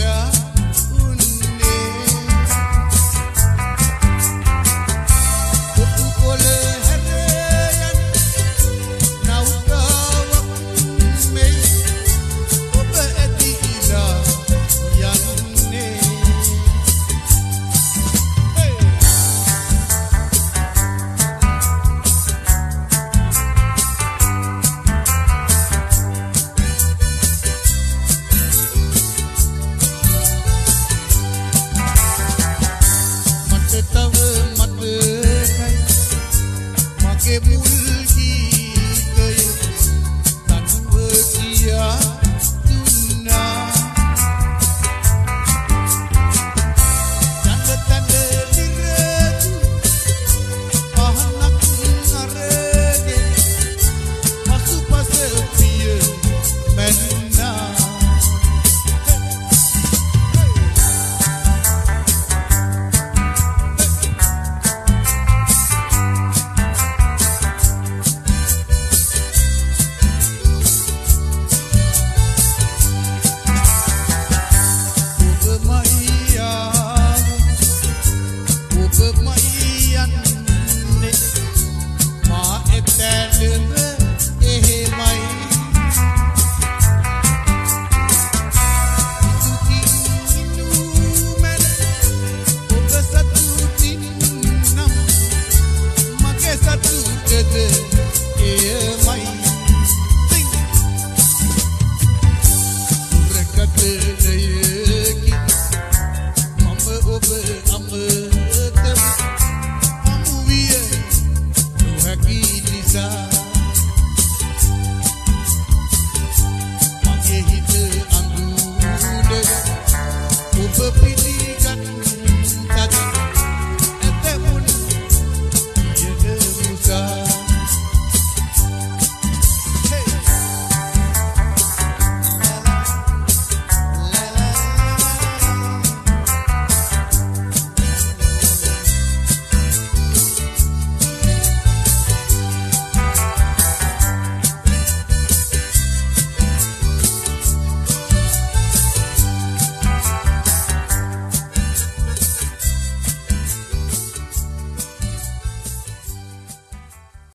yeah. me gusta.